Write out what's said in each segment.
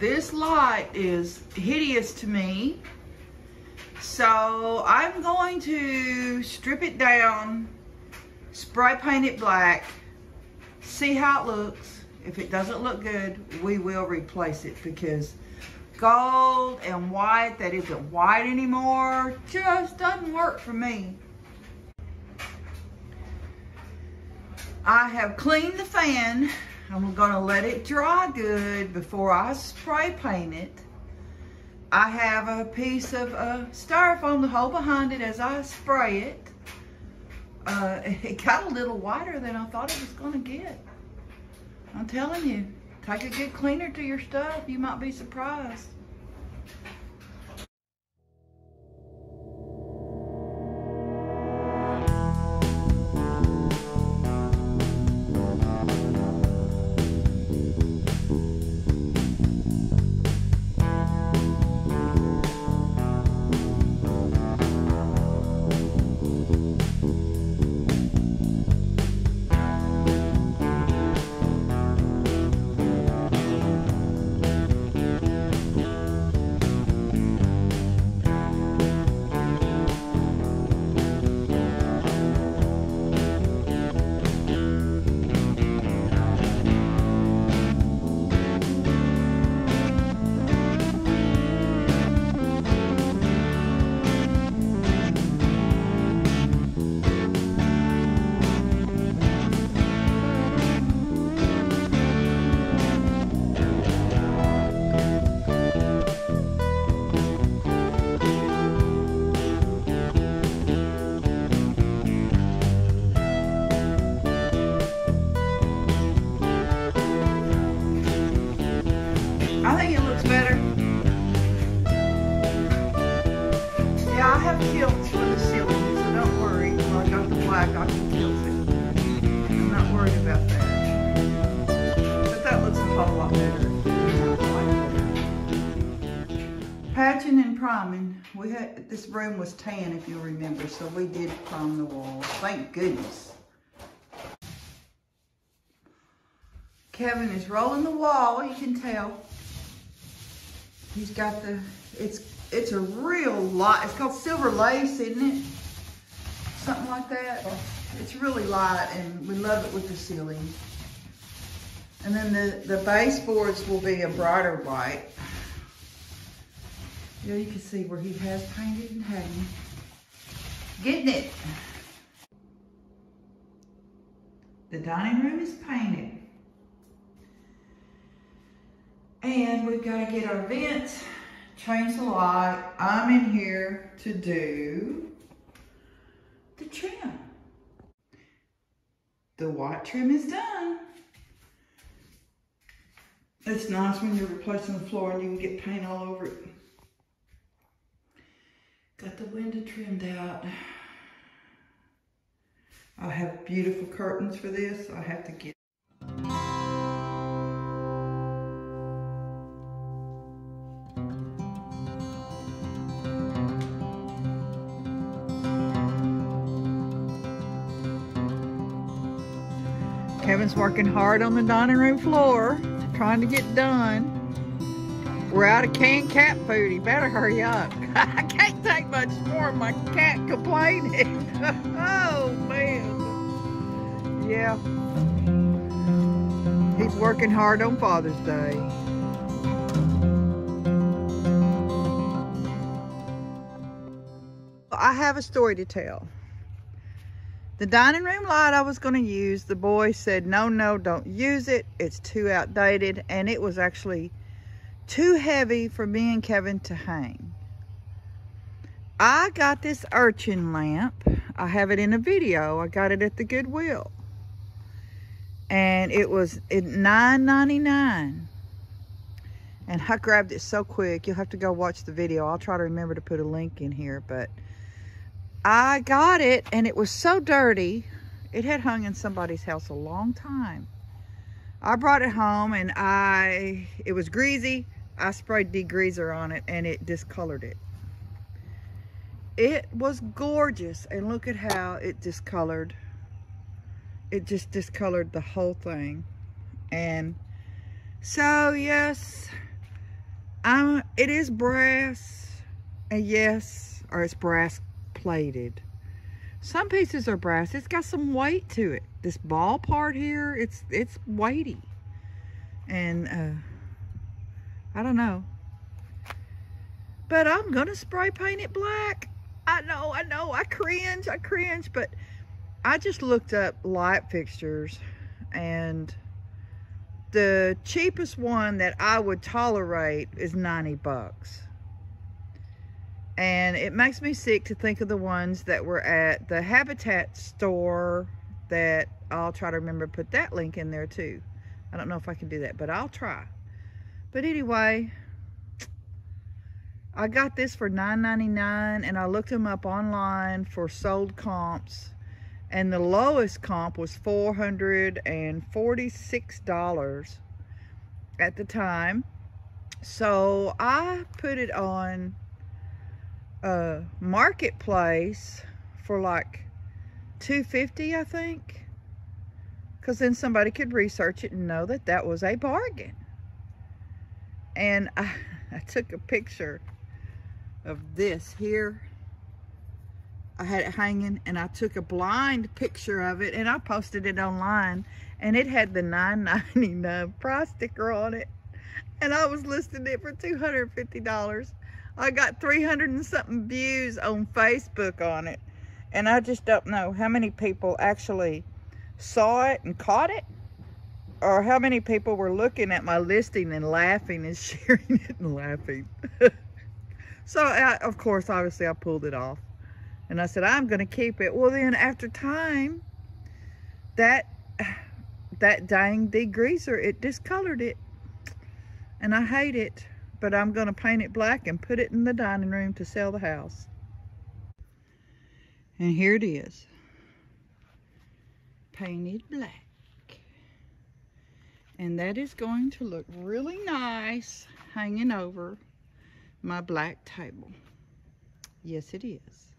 this light is hideous to me. So I'm going to strip it down, spray paint it black, see how it looks. If it doesn't look good, we will replace it because gold and white that isn't white anymore just doesn't work for me. I have cleaned the fan. I'm gonna let it dry good before I spray paint it. I have a piece of uh, styrofoam to hold behind it as I spray it. Uh, it got a little whiter than I thought it was gonna get. I'm telling you, take a good cleaner to your stuff. You might be surprised. Priming. We had this room was tan, if you'll remember, so we did prime the walls. Thank goodness. Kevin is rolling the wall, you can tell. He's got the, it's it's a real light, it's called silver lace, isn't it? Something like that. It's really light and we love it with the ceiling. And then the, the baseboards will be a brighter white. Yeah, you can see where he has painted and hadn't. Getting it. The dining room is painted. And we've got to get our vents, change the light. I'm in here to do the trim. The white trim is done. It's nice when you're replacing the floor and you can get paint all over it. Got the window trimmed out. I have beautiful curtains for this. I have to get Kevin's working hard on the dining room floor, trying to get done. We're out of canned cat food. He better hurry up. I can't take much more of my cat complaining. oh, man. Yeah. He's working hard on Father's Day. I have a story to tell. The dining room light I was going to use, the boy said, no, no, don't use it. It's too outdated. And it was actually too heavy for me and Kevin to hang. I got this urchin lamp. I have it in a video. I got it at the Goodwill. And it was $9.99. And I grabbed it so quick. You'll have to go watch the video. I'll try to remember to put a link in here. But I got it and it was so dirty. It had hung in somebody's house a long time. I brought it home and I, it was greasy. I sprayed degreaser on it and it discolored it. It was gorgeous and look at how it discolored. It just discolored the whole thing. And so yes, uh, it is brass, and yes, or it's brass plated. Some pieces are brass. It's got some weight to it. This ball part here, it's it's weighty. And uh, I don't know. But I'm gonna spray paint it black. I know, I know, I cringe, I cringe, but I just looked up light fixtures and the cheapest one that I would tolerate is 90 bucks. And it makes me sick to think of the ones that were at the Habitat store that I'll try to remember to put that link in there too. I don't know if I can do that, but I'll try. But anyway, I got this for $9.99 and I looked them up online for sold comps. And the lowest comp was $446 at the time. So I put it on a marketplace for like 250 I think. Because then somebody could research it and know that that was a bargain and I, I took a picture of this here I had it hanging and I took a blind picture of it and I posted it online and it had the 9.99 price sticker on it and I was listing it for $250 I got 300 and something views on Facebook on it. And I just don't know how many people actually saw it and caught it. Or how many people were looking at my listing and laughing and sharing it and laughing. so, I, of course, obviously I pulled it off. And I said, I'm going to keep it. Well, then after time, that, that dang degreaser, it discolored it. And I hate it but I'm going to paint it black and put it in the dining room to sell the house. And here it is. Painted black. And that is going to look really nice hanging over my black table. Yes, it is.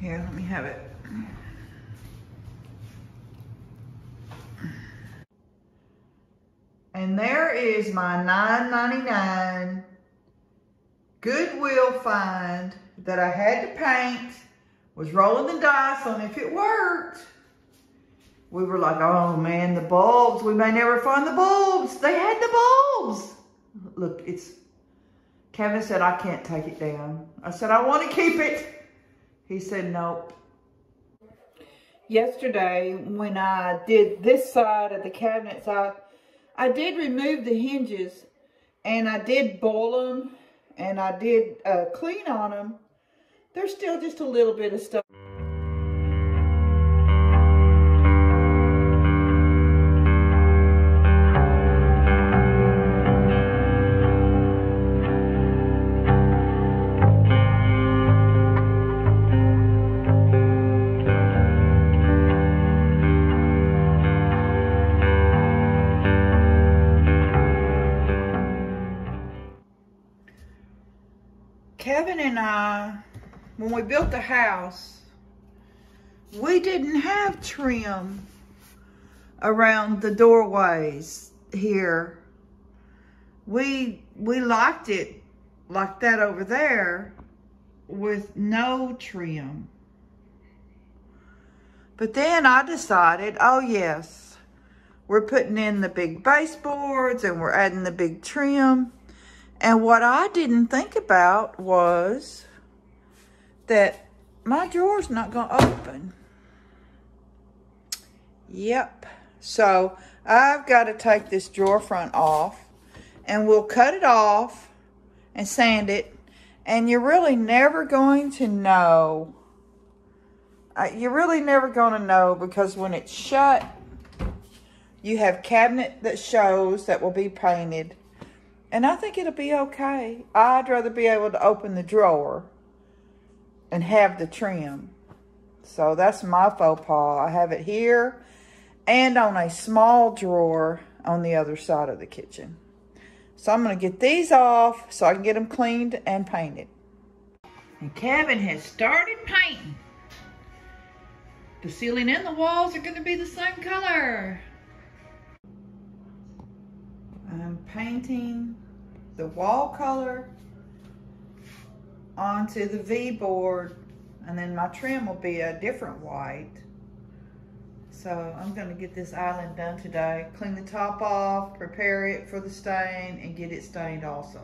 Here, let me have it. And there is my $9.99 Goodwill find that I had to paint. Was rolling the dice on if it worked. We were like, oh man, the bulbs. We may never find the bulbs. They had the bulbs. Look, it's, Kevin said, I can't take it down. I said, I want to keep it. He said, nope. Yesterday, when I did this side of the cabinets, I I did remove the hinges and I did boil them and I did uh, clean on them. There's still just a little bit of stuff. When we built the house, we didn't have trim around the doorways here. We, we liked it like that over there with no trim. But then I decided, oh yes, we're putting in the big baseboards and we're adding the big trim. And what I didn't think about was that my drawer's not going to open. Yep. So I've got to take this drawer front off and we'll cut it off and sand it. And you're really never going to know. Uh, you're really never going to know because when it's shut, you have cabinet that shows that will be painted and I think it'll be okay. I'd rather be able to open the drawer and have the trim. So that's my faux pas. I have it here and on a small drawer on the other side of the kitchen. So I'm going to get these off so I can get them cleaned and painted. And Kevin has started painting. The ceiling and the walls are going to be the same color. I'm painting the wall color onto the V board and then my trim will be a different white. So I'm gonna get this island done today. Clean the top off, prepare it for the stain, and get it stained also.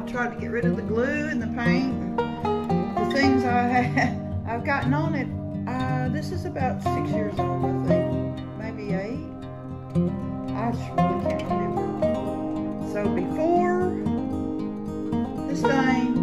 I've tried to get rid of the glue and the paint and the things I had. I've gotten on it. Uh, this is about six years old, I think. Maybe eight. I just really can't remember. So before this thing,